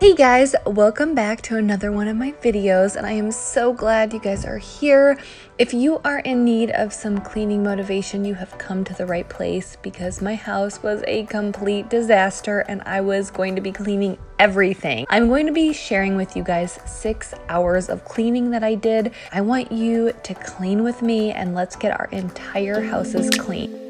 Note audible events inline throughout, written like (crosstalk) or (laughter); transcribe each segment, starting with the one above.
Hey guys, welcome back to another one of my videos and I am so glad you guys are here. If you are in need of some cleaning motivation, you have come to the right place because my house was a complete disaster and I was going to be cleaning everything. I'm going to be sharing with you guys six hours of cleaning that I did. I want you to clean with me and let's get our entire houses clean.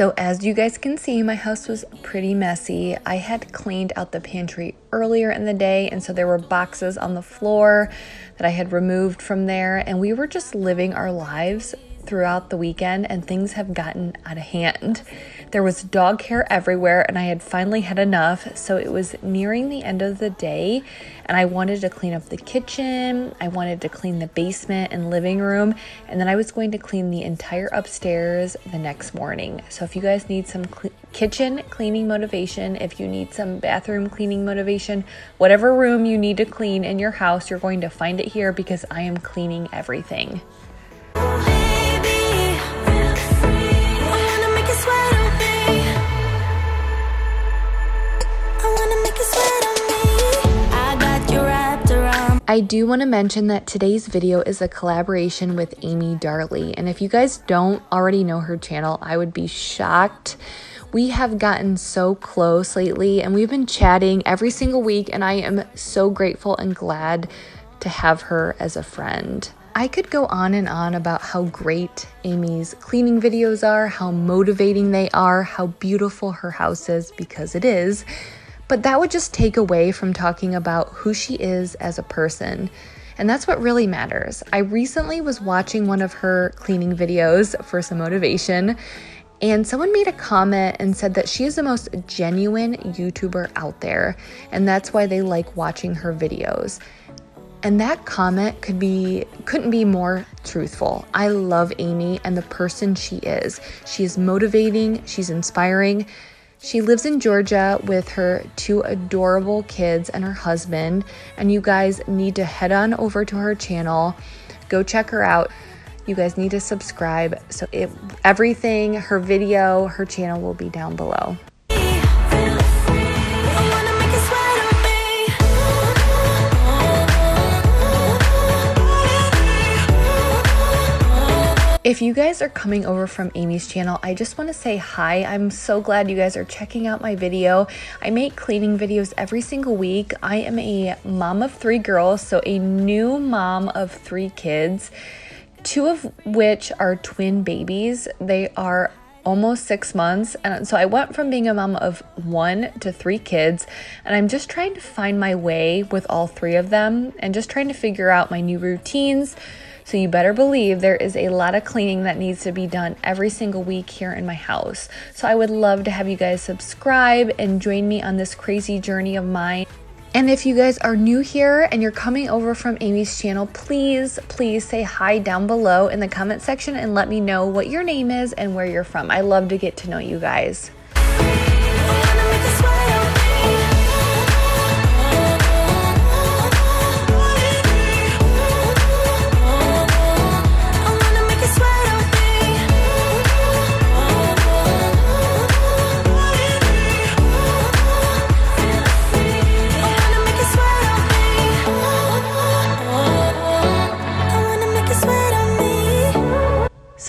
So as you guys can see, my house was pretty messy. I had cleaned out the pantry earlier in the day, and so there were boxes on the floor that I had removed from there, and we were just living our lives throughout the weekend and things have gotten out of hand. There was dog hair everywhere and I had finally had enough. So it was nearing the end of the day and I wanted to clean up the kitchen. I wanted to clean the basement and living room. And then I was going to clean the entire upstairs the next morning. So if you guys need some cl- kitchen cleaning motivation, if you need some bathroom cleaning motivation, whatever room you need to clean in your house, you're going to find it here because I am cleaning everything. I do want to mention that today's video is a collaboration with Amy Darley. And if you guys don't already know her channel, I would be shocked. We have gotten so close lately and we've been chatting every single week, and I am so grateful and glad to have her as a friend. I could go on and on about how great Amy's cleaning videos are, how motivating they are, how beautiful her house is, because it is. But that would just take away from talking about who she is as a person. And that's what really matters. I recently was watching one of her cleaning videos for some motivation, and someone made a comment and said that she is the most genuine YouTuber out there, and that's why they like watching her videos. And that comment could be couldn't be more truthful. I love Amy and the person she is. She is motivating, she's inspiring, she lives in Georgia with her two adorable kids and her husband, and you guys need to head on over to her channel. Go check her out. You guys need to subscribe. So it, everything, her video, her channel will be down below. If you guys are coming over from Amy's channel, I just want to say hi. I'm so glad you guys are checking out my video. I make cleaning videos every single week. I am a mom of three girls, so a new mom of three kids, two of which are twin babies. They are almost six months. And so I went from being a mom of one to three kids, and I'm just trying to find my way with all three of them and just trying to figure out my new routines so you better believe there is a lot of cleaning that needs to be done every single week here in my house. So I would love to have you guys subscribe and join me on this crazy journey of mine. And if you guys are new here and you're coming over from Amy's channel, please, please say hi down below in the comment section and let me know what your name is and where you're from. I love to get to know you guys.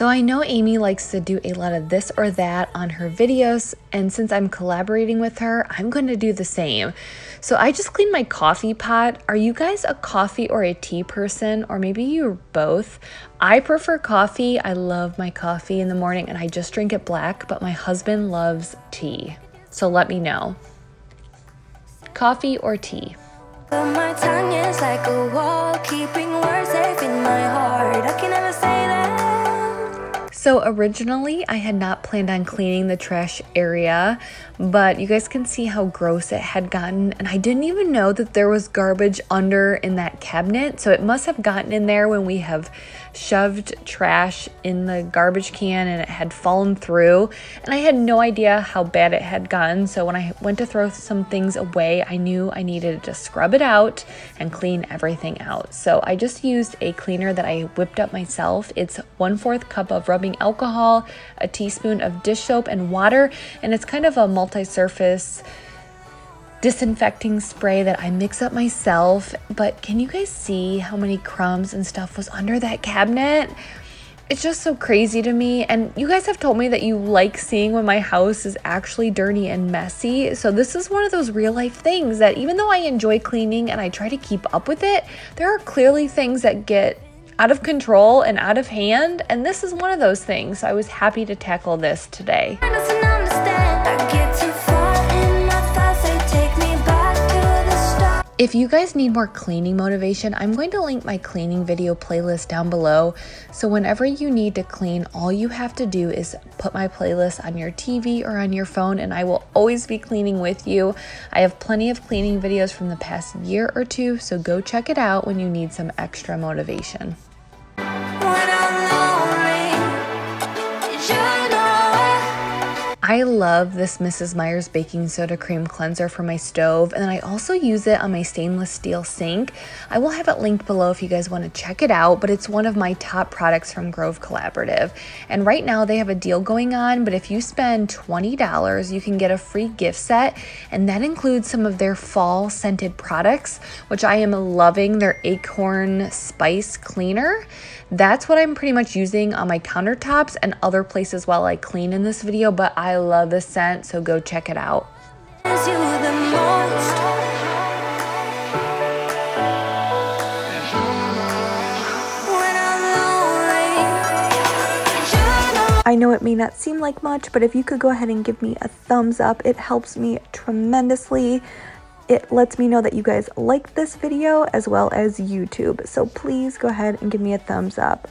So I know Amy likes to do a lot of this or that on her videos, and since I'm collaborating with her, I'm going to do the same. So I just cleaned my coffee pot. Are you guys a coffee or a tea person, or maybe you're both? I prefer coffee. I love my coffee in the morning, and I just drink it black, but my husband loves tea. So let me know. Coffee or tea? My So originally I had not planned on cleaning the trash area, but you guys can see how gross it had gotten and I didn't even know that there was garbage under in that cabinet. So it must have gotten in there when we have shoved trash in the garbage can and it had fallen through and I had no idea how bad it had gotten. So when I went to throw some things away, I knew I needed to scrub it out and clean everything out. So I just used a cleaner that I whipped up myself. It's one fourth cup of rubbing alcohol, a teaspoon of dish soap, and water. And it's kind of a multi surface disinfecting spray that I mix up myself. But can you guys see how many crumbs and stuff was under that cabinet? It's just so crazy to me. And you guys have told me that you like seeing when my house is actually dirty and messy. So, this is one of those real life things that even though I enjoy cleaning and I try to keep up with it, there are clearly things that get out of control and out of hand. And this is one of those things. So I was happy to tackle this today. If you guys need more cleaning motivation, I'm going to link my cleaning video playlist down below. So whenever you need to clean, all you have to do is put my playlist on your TV or on your phone and I will always be cleaning with you. I have plenty of cleaning videos from the past year or two, so go check it out when you need some extra motivation. I love this Mrs. Meyer's baking soda cream cleanser for my stove, and then I also use it on my stainless steel sink. I will have it linked below if you guys want to check it out, but it's one of my top products from Grove Collaborative. And right now they have a deal going on, but if you spend $20, you can get a free gift set, and that includes some of their fall scented products, which I am loving their acorn spice cleaner. That's what I'm pretty much using on my countertops and other places while I clean in this video, but I love the scent, so go check it out. I know it may not seem like much, but if you could go ahead and give me a thumbs up, it helps me tremendously. It lets me know that you guys like this video as well as YouTube. So please go ahead and give me a thumbs up.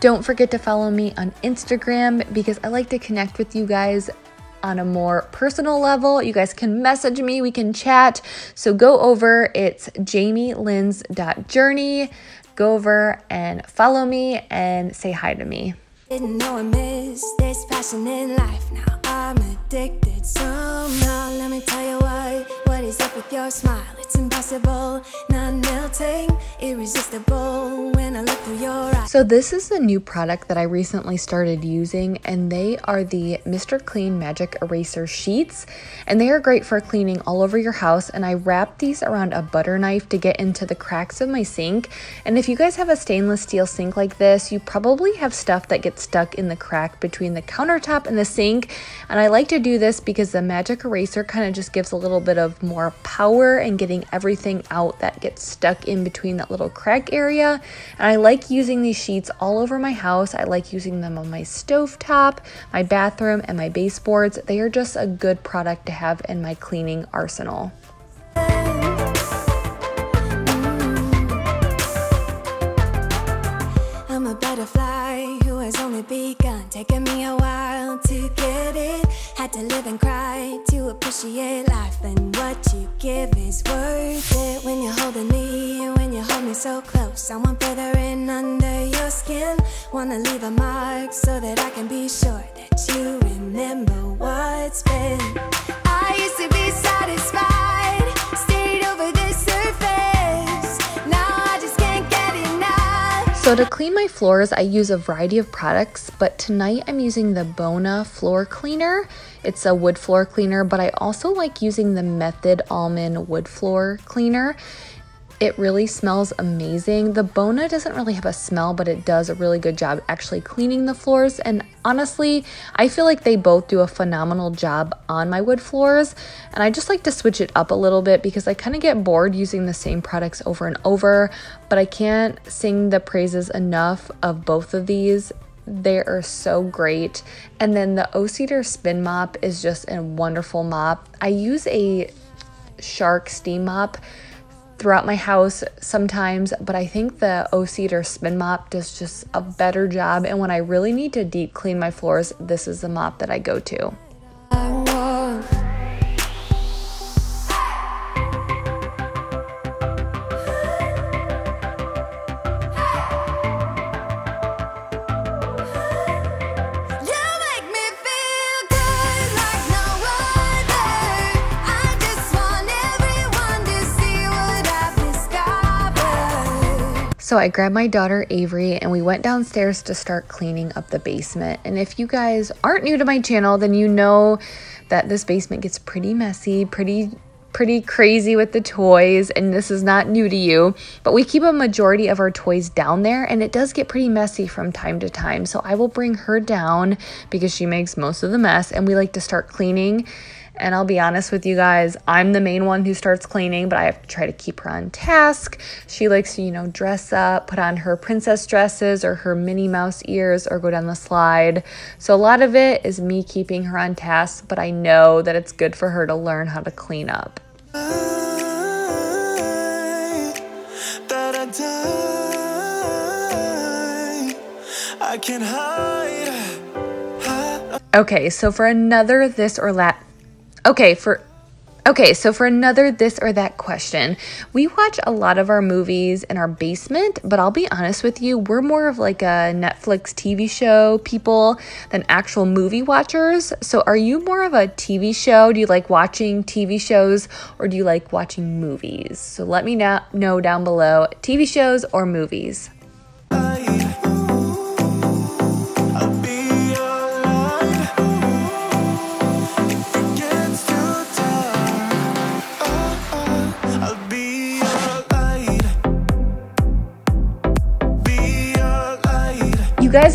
Don't forget to follow me on Instagram because I like to connect with you guys on a more personal level. You guys can message me, we can chat. So go over, it's jamielynns.journey. Go over and follow me and say hi to me. Didn't know I missed this passion in life. Now I'm addicted somehow. Let me tell you what, what is with your smile? It's impossible, not melting, irresistible when I look through your eyes. So this is a new product that I recently started using and they are the Mr. Clean Magic Eraser Sheets and they are great for cleaning all over your house and I wrap these around a butter knife to get into the cracks of my sink and if you guys have a stainless steel sink like this, you probably have stuff that gets stuck in the crack between the countertop and the sink and I like to do this because the magic eraser kind of just gives a little bit of more power and getting everything out that gets stuck in between that little crack area. And I like using these sheets all over my house. I like using them on my stove top, my bathroom, and my baseboards. They are just a good product to have in my cleaning arsenal. Begun, taking me a while to get it. Had to live and cry to appreciate life and what you give is worth it when you're holding me, when you hold me so close. I want further in under your skin. Wanna leave a mark so that I can be sure that you remember what's been. I used to be satisfied, So to clean my floors, I use a variety of products, but tonight I'm using the Bona floor cleaner. It's a wood floor cleaner, but I also like using the Method Almond wood floor cleaner. It really smells amazing. The Bona doesn't really have a smell, but it does a really good job actually cleaning the floors. And honestly, I feel like they both do a phenomenal job on my wood floors. And I just like to switch it up a little bit because I kind of get bored using the same products over and over. But I can't sing the praises enough of both of these They are so great. And then the O-Cedar Spin Mop is just a wonderful mop. I use a Shark Steam Mop throughout my house sometimes, but I think the O-Cedar Spin Mop does just a better job. And when I really need to deep clean my floors, this is the mop that I go to. So I grabbed my daughter Avery and we went downstairs to start cleaning up the basement. And if you guys aren't new to my channel, then you know that this basement gets pretty messy, pretty pretty crazy with the toys and this is not new to you but we keep a majority of our toys down there and it does get pretty messy from time to time so i will bring her down because she makes most of the mess and we like to start cleaning and I'll be honest with you guys, I'm the main one who starts cleaning, but I have to try to keep her on task. She likes to, you know, dress up, put on her princess dresses or her Minnie Mouse ears or go down the slide. So a lot of it is me keeping her on task, but I know that it's good for her to learn how to clean up. Okay, so for another this or that Okay, for Okay, so for another this or that question, we watch a lot of our movies in our basement, but I'll be honest with you, we're more of like a Netflix TV show people than actual movie watchers. So are you more of a TV show? Do you like watching TV shows or do you like watching movies? So let me know down below TV shows or movies.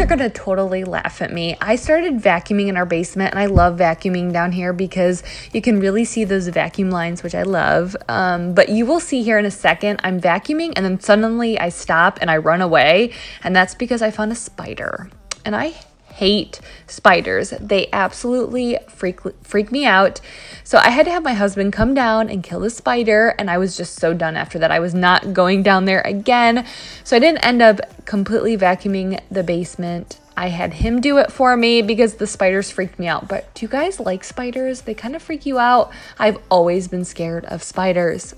Are gonna totally laugh at me. I started vacuuming in our basement, and I love vacuuming down here because you can really see those vacuum lines, which I love. Um, but you will see here in a second, I'm vacuuming, and then suddenly I stop and I run away, and that's because I found a spider. And I hate spiders. They absolutely freak freak me out. So I had to have my husband come down and kill the spider and I was just so done after that. I was not going down there again. So I didn't end up completely vacuuming the basement. I had him do it for me because the spiders freaked me out. But do you guys like spiders? They kind of freak you out. I've always been scared of spiders.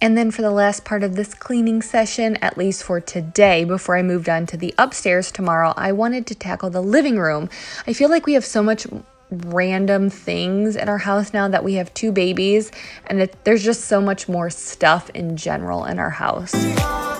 And then for the last part of this cleaning session, at least for today, before I moved on to the upstairs tomorrow, I wanted to tackle the living room. I feel like we have so much random things in our house now that we have two babies, and it, there's just so much more stuff in general in our house.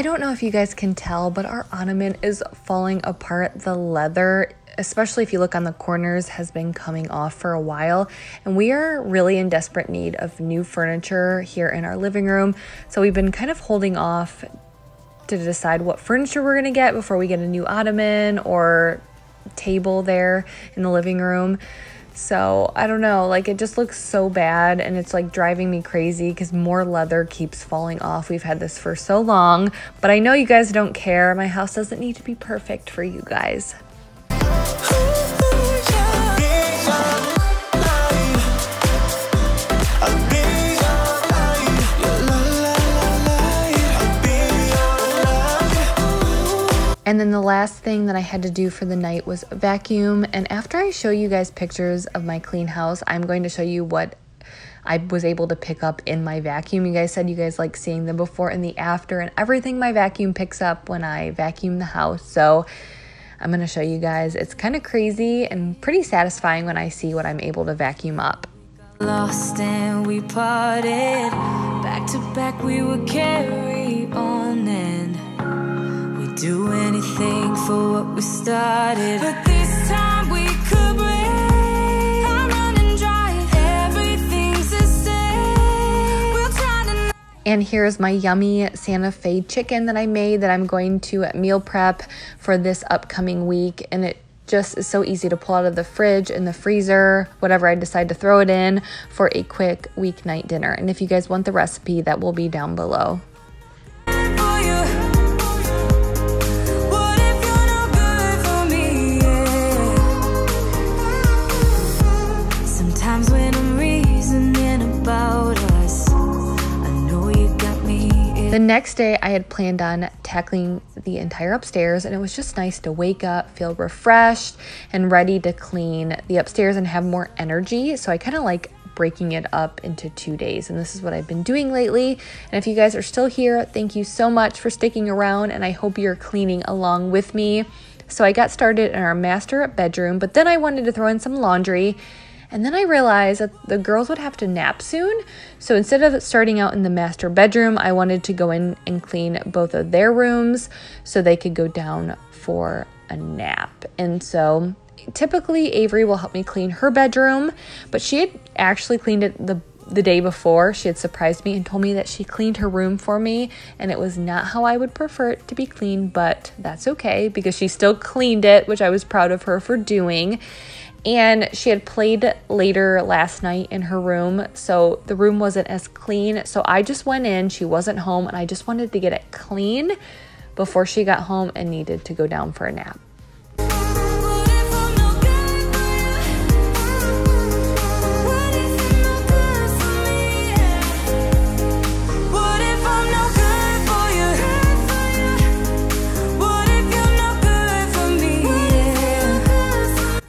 I don't know if you guys can tell, but our ottoman is falling apart. The leather, especially if you look on the corners, has been coming off for a while. And we are really in desperate need of new furniture here in our living room. So we've been kind of holding off to decide what furniture we're going to get before we get a new ottoman or table there in the living room. So I don't know, like it just looks so bad and it's like driving me crazy because more leather keeps falling off. We've had this for so long, but I know you guys don't care. My house doesn't need to be perfect for you guys. And then the last thing that I had to do for the night was vacuum. And after I show you guys pictures of my clean house, I'm going to show you what I was able to pick up in my vacuum. You guys said you guys like seeing the before and the after and everything my vacuum picks up when I vacuum the house. So I'm going to show you guys. It's kind of crazy and pretty satisfying when I see what I'm able to vacuum up. Lost and we parted. Back to back we would carry on and do anything for what we started. But this time we could break. And here's my yummy Santa Fe chicken that I made that I'm going to meal prep for this upcoming week. And it just is so easy to pull out of the fridge in the freezer, whatever I decide to throw it in for a quick weeknight dinner. And if you guys want the recipe, that will be down below. The next day, I had planned on tackling the entire upstairs, and it was just nice to wake up, feel refreshed, and ready to clean the upstairs and have more energy. So I kind of like breaking it up into two days. And this is what I've been doing lately. And if you guys are still here, thank you so much for sticking around. And I hope you're cleaning along with me. So I got started in our master bedroom, but then I wanted to throw in some laundry. And then I realized that the girls would have to nap soon. So instead of starting out in the master bedroom, I wanted to go in and clean both of their rooms so they could go down for a nap. And so typically Avery will help me clean her bedroom, but she had actually cleaned it the the day before, she had surprised me and told me that she cleaned her room for me, and it was not how I would prefer it to be cleaned, but that's okay because she still cleaned it, which I was proud of her for doing. And she had played later last night in her room, so the room wasn't as clean. So I just went in, she wasn't home, and I just wanted to get it clean before she got home and needed to go down for a nap.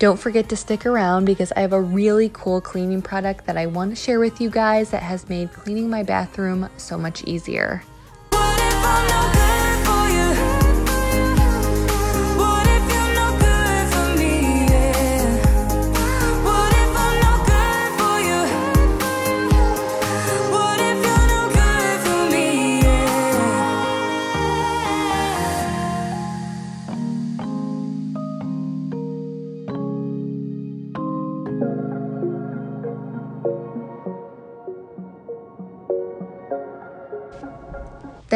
Don't forget to stick around because I have a really cool cleaning product that I want to share with you guys that has made cleaning my bathroom so much easier.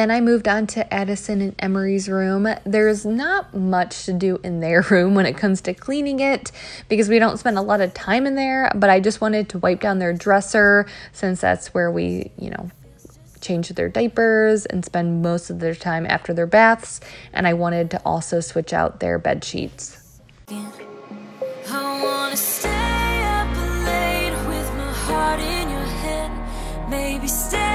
Then I moved on to Addison and Emery's room. There's not much to do in their (laughs) room when it comes to cleaning it because we don't spend a lot of time in there, but I just wanted to wipe down their dresser since that's where we, you know, change their diapers and spend most of their time after their baths. And I wanted to also switch out their bed sheets. Maybe stay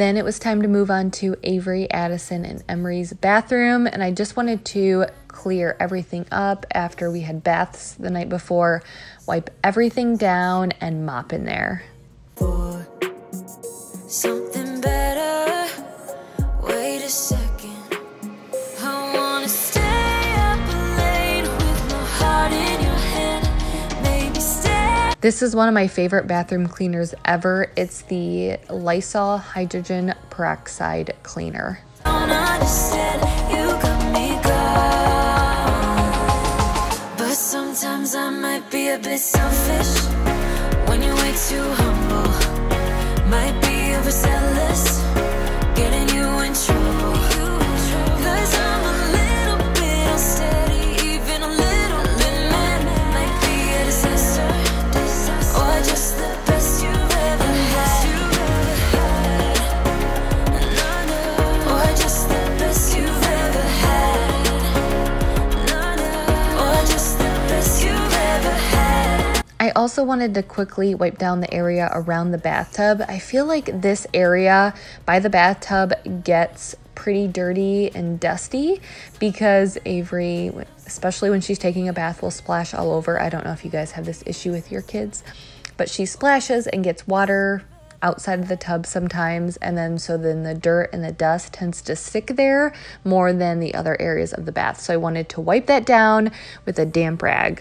Then it was time to move on to Avery, Addison, and Emery's bathroom. And I just wanted to clear everything up after we had baths the night before, wipe everything down, and mop in there. This is one of my favorite bathroom cleaners ever. It's the Lysol Hydrogen Peroxide Cleaner. sometimes I might be a bit selfish when you're way too humble. Might be overzealous, also wanted to quickly wipe down the area around the bathtub. I feel like this area by the bathtub gets pretty dirty and dusty because Avery, especially when she's taking a bath, will splash all over. I don't know if you guys have this issue with your kids, but she splashes and gets water outside of the tub sometimes and then so then the dirt and the dust tends to stick there more than the other areas of the bath so i wanted to wipe that down with a damp rag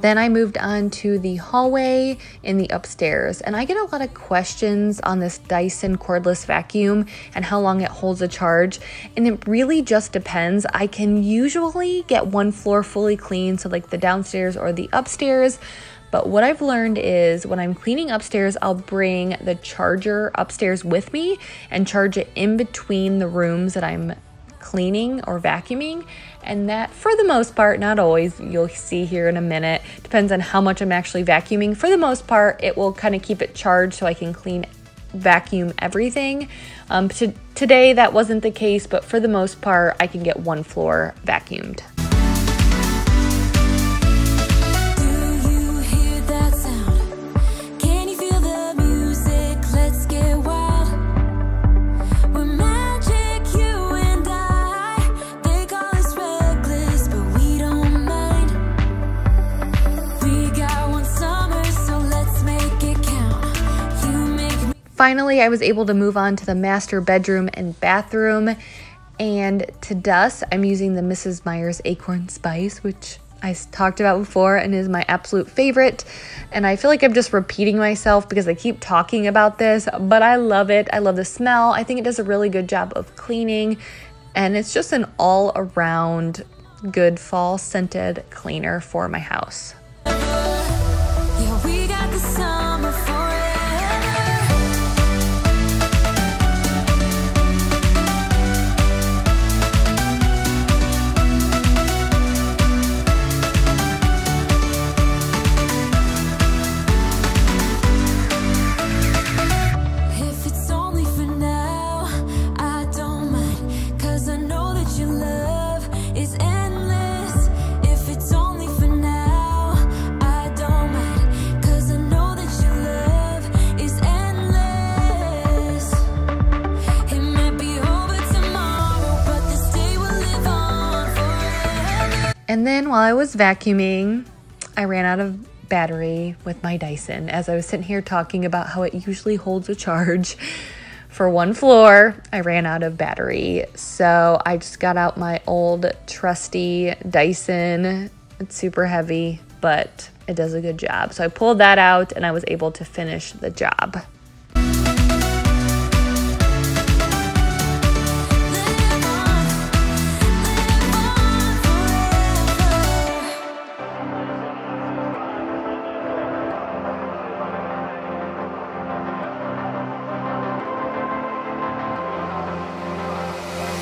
Then I moved on to the hallway in the upstairs, and I get a lot of questions on this Dyson cordless vacuum and how long it holds a charge, and it really just depends. I can usually get one floor fully clean, so like the downstairs or the upstairs. But what I've learned is when I'm cleaning upstairs, I'll bring the charger upstairs with me and charge it in between the rooms that I'm cleaning or vacuuming. And that, for the most part, not always, you'll see here in a minute, depends on how much I'm actually vacuuming. For the most part, it will kind of keep it charged so I can clean vacuum everything. Um, today that wasn't the case, but for the most part, I can get one floor vacuumed. Finally, I was able to move on to the master bedroom and bathroom. And to dust, I'm using the Mrs. Meyer's Acorn Spice, which I talked about before and is my absolute favorite. And I feel like I'm just repeating myself because I keep talking about this, but I love it. I love the smell. I think it does a really good job of cleaning. And it's just an all around good fall scented cleaner for my house. While I was vacuuming, I ran out of battery with my Dyson as I was sitting here talking about how it usually holds a charge (laughs) for one floor. I ran out of battery. So I just got out my old trusty Dyson. It's super heavy, but it does a good job. So I pulled that out and I was able to finish the job.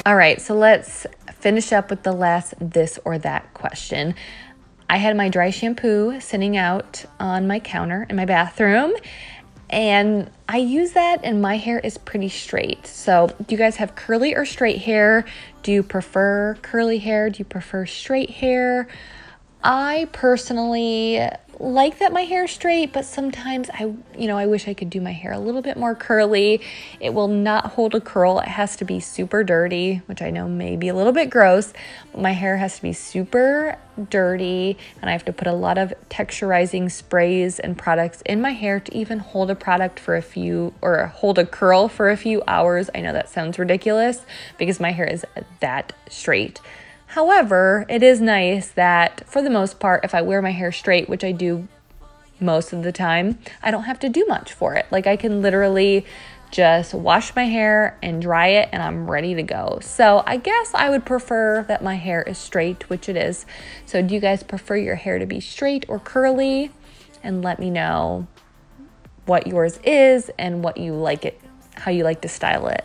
All right, so let's finish up with the last this or that question. I had my dry shampoo sitting out on my counter in my bathroom, and I use that, and my hair is pretty straight. So, do you guys have curly or straight hair? Do you prefer curly hair? Do you prefer straight hair? I personally like that my hair straight, but sometimes I, you know, I wish I could do my hair a little bit more curly. It will not hold a curl. It has to be super dirty, which I know may be a little bit gross, but my hair has to be super dirty and I have to put a lot of texturizing sprays and products in my hair to even hold a product for a few or hold a curl for a few hours. I know that sounds ridiculous because my hair is that straight. However, it is nice that for the most part, if I wear my hair straight, which I do most of the time, I don't have to do much for it. Like I can literally just wash my hair and dry it and I'm ready to go. So I guess I would prefer that my hair is straight, which it is. So do you guys prefer your hair to be straight or curly? And let me know what yours is and what you like it, how you like to style it.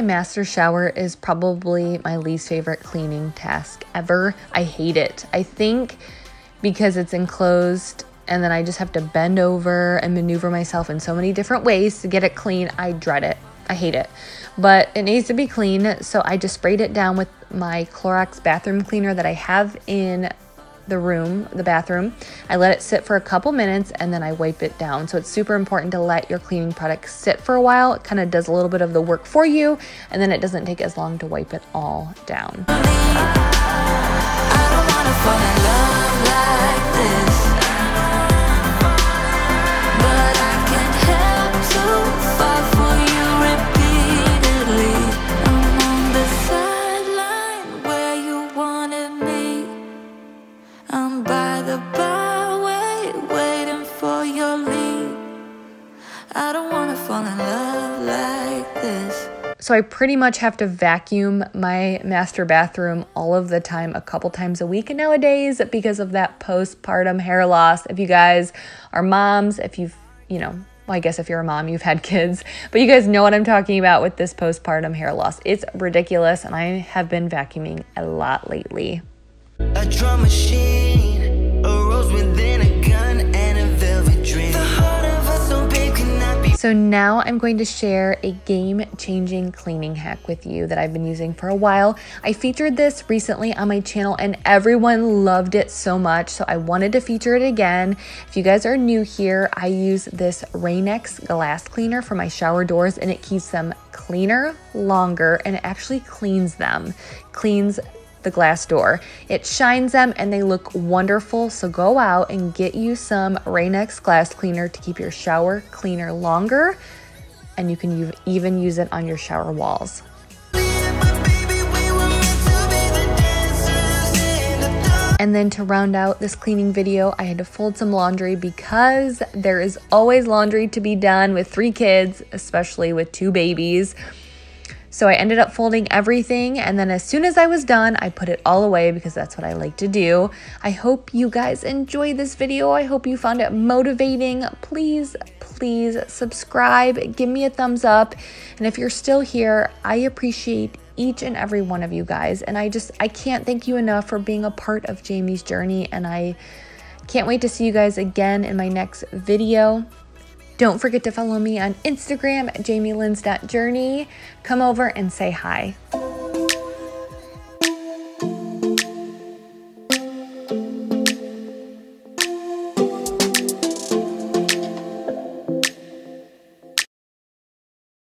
My master shower is probably my least favorite cleaning task ever. I hate it. I think because it's enclosed and then I just have to bend over and maneuver myself in so many different ways to get it clean, I dread it. I hate it. But it needs to be clean, so I just sprayed it down with my Clorox bathroom cleaner that I have in the room, the bathroom. I let it sit for a couple minutes and then I wipe it down. So it's super important to let your cleaning product sit for a while. It kind of does a little bit of the work for you and then it doesn't take as long to wipe it all down. So I pretty much have to vacuum my master bathroom all of the time, a couple times a week nowadays because of that postpartum hair loss. If you guys are moms, if you've, you know, well, I guess if you're a mom, you've had (laughs) kids, but you guys know what I'm talking about with this postpartum hair loss. It's ridiculous, and I have been vacuuming a lot lately. A So now I'm going to share a game changing cleaning hack with you that I've been using for a while. I featured this recently on my channel and everyone loved it so much. So I wanted to feature it again. If you guys are new here, I use this Rain-X glass cleaner for my shower doors and it keeps them cleaner, longer, and it actually cleans them. Cleans the glass door. It shines them and they look wonderful. So go out and get you some Rain-X glass cleaner to keep your shower cleaner longer. And you can even use it on your shower walls. And then to round out this cleaning video, I had to fold some laundry because there is always laundry to be done with three kids, especially with two babies. So I ended up folding everything. And then as soon as I was done, I put it all away because that's what I like to do. I hope you guys enjoyed this video. I hope you found it motivating. Please, please subscribe. Give me a thumbs up. And if you're still here, I appreciate each and every one of you guys. And I just, I can't thank you enough for being a part of Jamie's journey. And I can't wait to see you guys again in my next video. Don't forget to follow me on Instagram, at jamielynns.journey. Come over and say hi.